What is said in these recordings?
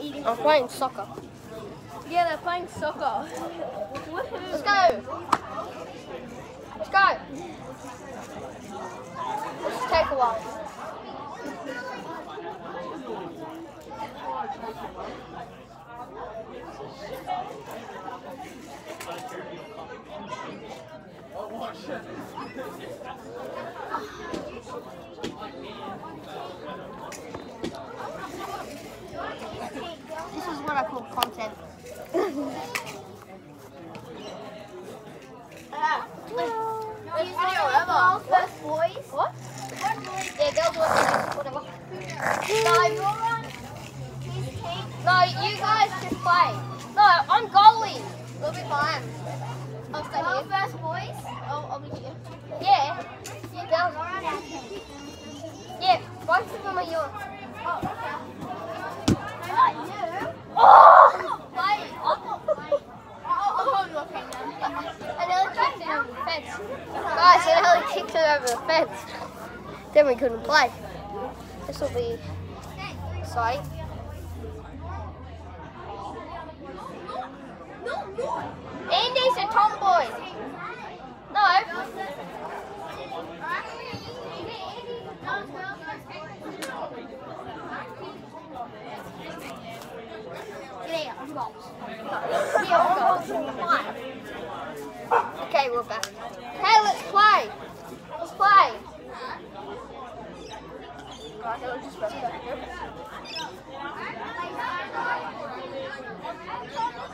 eating. I'm playing soccer. Yeah, they're playing soccer. Let's go. Let's go. Let's take a while. This is what? Yeah, whatever. No, you guys play. No, I'm. We'll be fine. I'll stay here. first. I'll, be here. Yeah. Team. Yeah, both of them are yours. Oh, okay. Not you. Oh! Wait. I'll, wait. I'll, I'll hold your pen then. I nearly kicked it over the fence. Guys, I nearly kicked it over the fence. Then we couldn't play. This will be exciting. Andy's a tomboy. No. Okay, we're back. Hey, let's play. Let's play. Guys, I was just to here.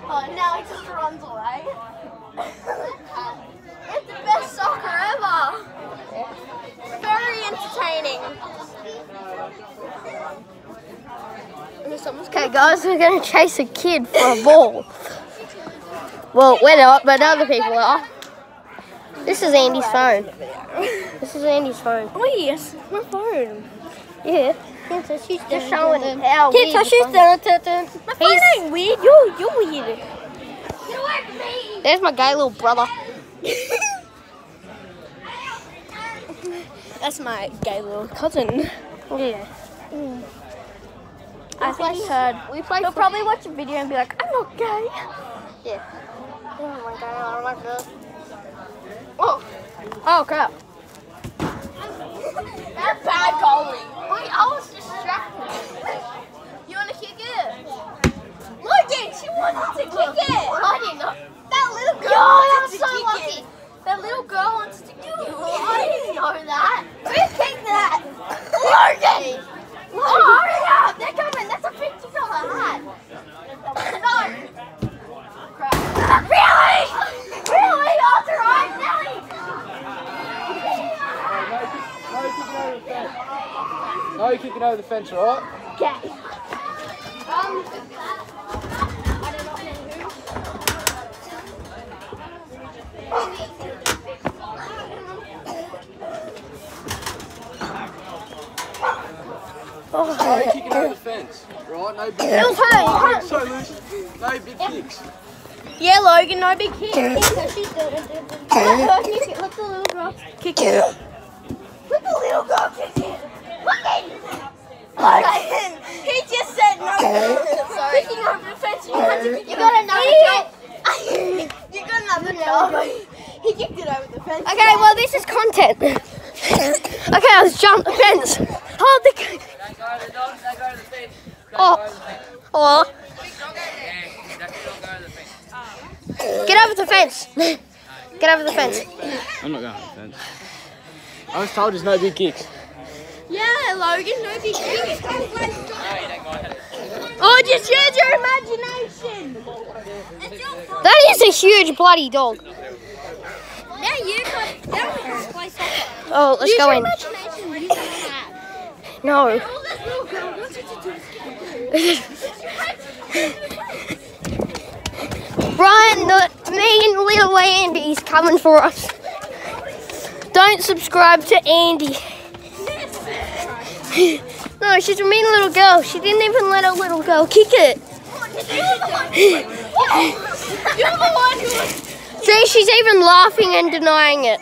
Oh, now he just runs away. it's the best soccer ever. Very entertaining. Okay, guys, we're gonna chase a kid for a ball. Well, we're not, but other people are. This is Andy's phone. This is Andy's phone. Oh yes, my phone. Yeah. Can't touch you. Just showing how Can't touch you. My phone ain't weird. You, you weird. There's my gay little brother. That's my gay little cousin. Oh, yeah. I think he heard. We play. He'll probably watch a video and be like, I'm not gay. Yeah. Oh my god, I like this. Oh, Oh crap. that's bad goalie. Wait, I was distracted. You want to kick it? Logan, she wanted to kick it. I didn't know. That little girl Yo, wanted to so kick lucky. it. That little girl wants to kick it. I didn't know that. Who kicked that? Logan! Hurry up! They're coming. That's a fifty dollar hat. No. Crap. Really? Really? Arthur, I'm Nelly. No over the fence, right? Okay. Um. No kicking over the fence, right? No big It was her. You can't- So loose. No big kicks. Yeah, Logan, no big kick. Let her kick it. Let the little girl kick it. Let the little girl kick it. Logan! Logan! He just said no. Sorry. Kicking over the fence. You, had to kick You got over- another Idiot. You got another job. He kicked it over the fence. Okay, well this is content. okay, let's jump the fence. Hold the. Don't go over the dog, don't go over the fence. Oh. Oh. Get over the fence. Get over the fence. I'm not going over the fence. I was told there's no big kicks. Yeah, Logan, no big kick. Oh, Just use your imagination. It's your fault. that is a huge bloody dog. Now you can play soccer. Oh, let's use go in. imagination. Use your hat. No. All this little girl wants you to do. Brian, the, me and little Andy's coming for us. Don't subscribe to Andy. No, she's a mean little girl. She didn't even let her little girl kick it. You're the one who was. See, she's even laughing and denying it.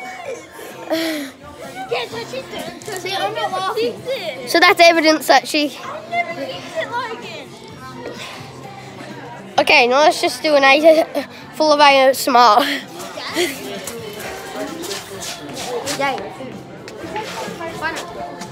Can't touch it. See, I'm not laughing. So that's evidence that she. I've never kicked it, Logan. Okay, now let's just do an A full of ASMR. Bye.